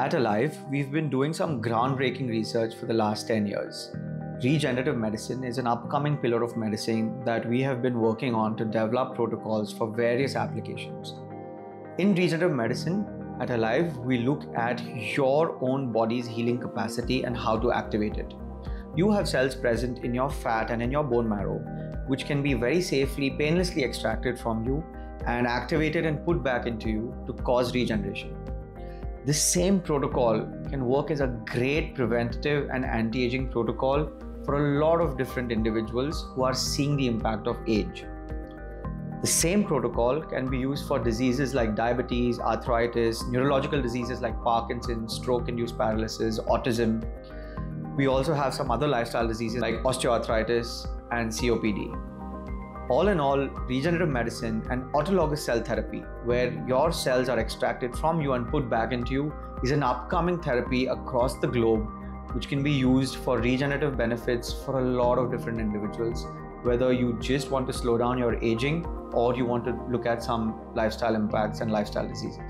At ALIV, we've been doing some groundbreaking research for the last 10 years. Regenerative medicine is an upcoming pillar of medicine that we have been working on to develop protocols for various applications. In regenerative medicine, at ALIV, we look at your own body's healing capacity and how to activate it. You have cells present in your fat and in your bone marrow, which can be very safely, painlessly extracted from you and activated and put back into you to cause regeneration. This same protocol can work as a great preventative and anti aging protocol for a lot of different individuals who are seeing the impact of age. The same protocol can be used for diseases like diabetes, arthritis, neurological diseases like Parkinson's, stroke induced paralysis, autism. We also have some other lifestyle diseases like osteoarthritis and COPD. All in all, regenerative medicine and autologous cell therapy, where your cells are extracted from you and put back into you, is an upcoming therapy across the globe which can be used for regenerative benefits for a lot of different individuals. Whether you just want to slow down your aging or you want to look at some lifestyle impacts and lifestyle diseases.